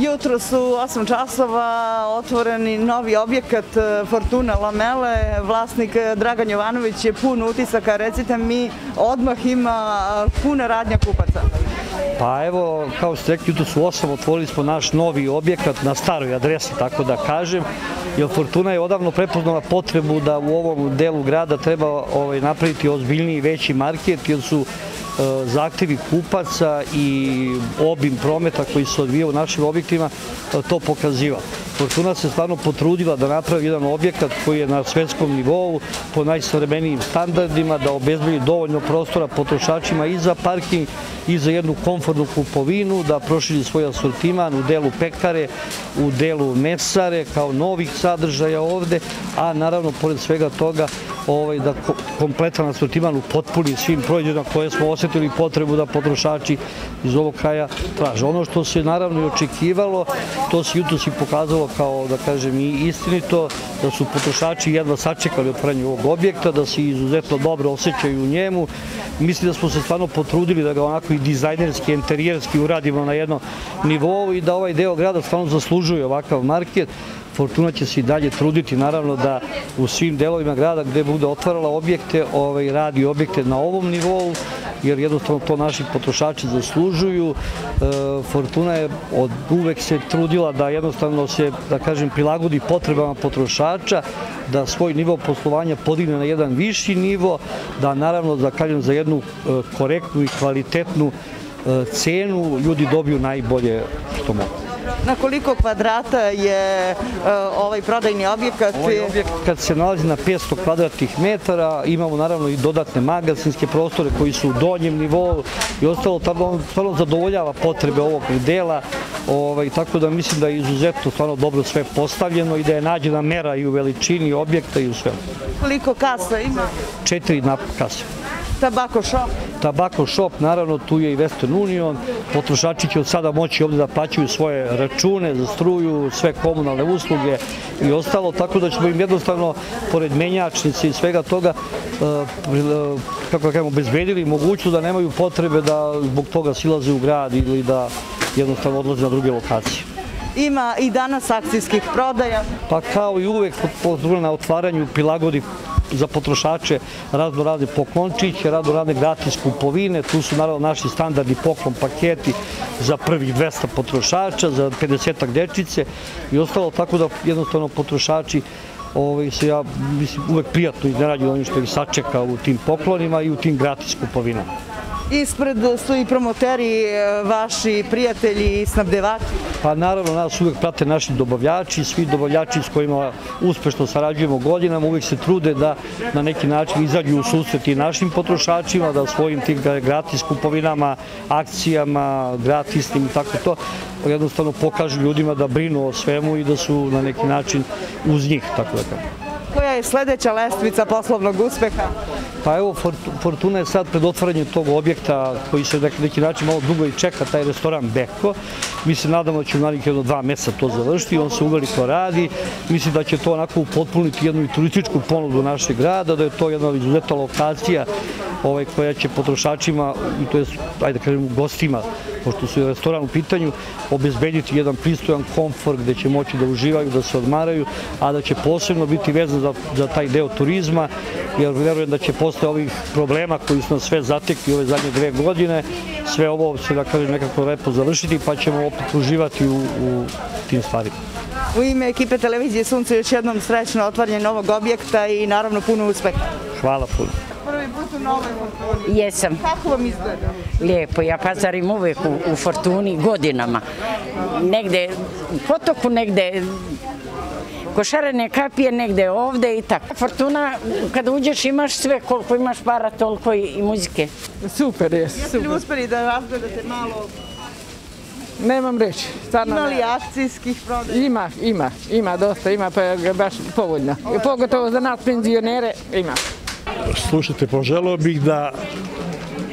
Jutro su 8 časova otvoreni novi objekat e, Fortuna Lamele. Vlasnik e, Dragan Jovanović je pun utisaka. Recite mi, odmah ima e, puna radnja kupaca. Pa evo, kao ste rekli, jutro su 8, otvorili smo naš novi objekat na staroj adresi, tako da kažem. Jer Fortuna je odavno prepoznala potrebu da u ovom delu grada treba ovaj, napraviti ozbiljniji veći market, jer su E, zahtjevi kupaca i obim prometa koji se odvija u našim objektima e, to pokaziva. Fortuna se stvarno potrudila da napravi jedan objekat koji je na svetskom nivou po najsavremenijim standardima, da obezbili dovoljno prostora potrošačima i za parking i za jednu komfortnu kupovinu, da proširi svoj asortiman u delu pekare, u delu mesare kao novih sadržaja ovde, a naravno, pored svega toga, ovaj, da kompletan asortiman potpuni svim proizvodima koje smo osjetili potrebu da potrošači iz ovog kraja traže. Ono što se naravno i očekivalo, to se jutro si pokazalo kao, da kažem, i istinito, da su potrošači jedva sačekali otvaranje ovog objekta, da se izuzetno dobro osjećaju u njemu. Mislim da smo se stvarno potrudili da ga onako i dizajnerski, interijerski uradimo na jedno nivou i da ovaj deo grada stvarno zaslužuje ovakav market. Fortuna će se i dalje truditi, naravno, da u svim delovima grada gde bude otvarala objekte, ovaj, radi objekte na ovom nivou, jer jednostavno to naši potrošači zaslužuju. E, Fortuna je od uvek se trudila da jednostavno se, da kažem, prilagodi potrebama potrošača, da svoj nivo poslovanja podigne na jedan viši nivo, da naravno, da kažem, za jednu e, korektnu i kvalitetnu e, cenu ljudi dobiju najbolje što mogu. Na koliko kvadrata je e, ovaj prodajni objekat? Ovaj objekat se nalazi na 500 kvadratnih metara. Imamo naravno i dodatne magazinske prostore koji su u donjem nivou i ostalo tamo stvarno zadovoljava potrebe ovog dela. Ovaj, tako da mislim da je izuzetno stvarno dobro sve postavljeno i da je nađena mera i u veličini objekta i u svemu. Koliko kasa ima? Četiri kase. Tabako shop? Tabako shop, naravno, tu je i Western Union. Potrošači će od sada moći ovdje da plaćaju svoje račune za struju, sve komunalne usluge i ostalo, tako da ćemo im jednostavno, pored menjačnice i svega toga, eh, eh, kako da kažemo, bezbedili mogućnost da nemaju potrebe da zbog toga silaze u grad ili da jednostavno odlaze na druge lokacije. Ima i danas akcijskih prodaja? Pa kao i uvek na otvaranju prilagodi za potrošače razno razne poklončiće, razno razne gratis kupovine, tu su naravno naši standardni poklon paketi za prvih 200 potrošača, za 50-ak dečice i ostalo tako da jednostavno potrošači ovaj, se ja mislim, uvek prijatno iznerađuju onim što ih sačeka u tim poklonima i u tim gratis kupovinama. Ispred su i promoteri, eh, vaši prijatelji i snabdevači? Pa naravno, nas uvek prate naši dobavljači, svi dobavljači s kojima uspešno sarađujemo godinama, uvek se trude da na neki način izađu u susret i našim potrošačima, da svojim tim gratis kupovinama, akcijama, gratisnim i tako to, jednostavno pokažu ljudima da brinu o svemu i da su na neki način uz njih, tako da kažem. Koja je sledeća lestvica poslovnog uspeha? Pa evo, Fortuna je sad pred otvaranjem tog objekta koji se na neki način malo dugo i čeka, taj restoran Beko. Mi se nadamo da će u narednih jedno dva mjeseca to završiti, on se uveliko radi. Mislim da će to onako upotpuniti jednu i turističku ponudu našeg grada, da je to jedna izuzetna lokacija ovaj, koja će potrošačima, to je, ajde da kažem, gostima, pošto su restoran u pitanju, obezbediti jedan pristojan komfort gde će moći da uživaju, da se odmaraju, a da će posebno biti vezan za, za taj deo turizma, jer verujem da će posle ovih problema koji su nas sve zatekli ove zadnje dve godine, sve ovo se, da kažem, nekako lepo završiti, pa ćemo opet uživati u, u tim stvarima. U ime ekipe televizije Sunce još jednom srećno otvaranje novog objekta i naravno puno uspeha. Hvala puno prvi put u novoj Fortuni. Jesam. Kako vam izgleda? Lijepo, ja pazarim uvek u, u Fortuni godinama. Negde u potoku, negde košarene kapije negde ovde i tako. Fortuna, kada uđeš imaš sve, koliko imaš para, toliko i, muzike. Super je. Jeste li uspeli da razgledate malo Nemam reći. Stvarno ima li akcijskih prodaja? Ima, ima, ima dosta, ima pa je baš povoljno. I pogotovo za nas penzionere ima. Slušajte, poželao bih da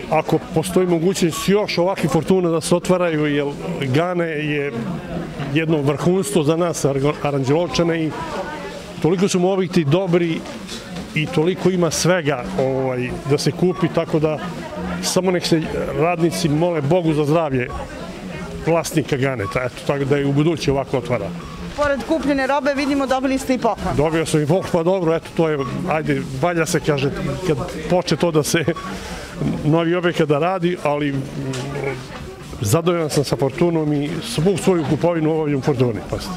ako postoji mogućnost još ovakve fortune da se otvaraju, jer Gane je jedno vrhunstvo za nas, aranđeločane i toliko su objekti dobri i toliko ima svega ovaj, da se kupi, tako da samo nek se radnici mole Bogu za zdravlje vlasnika Ganeta, eto, tako da je u budući ovako otvara. Pored kupljene robe vidimo dobili ste i poklon. Dobio sam i poklon, pa dobro, eto, to je, ajde, valja se, kaže, kad poče to da se novi objekat da radi, ali mm, zadovoljan sam sa Fortunom i svu svoju kupovinu ovoj Fortuni. Pasti.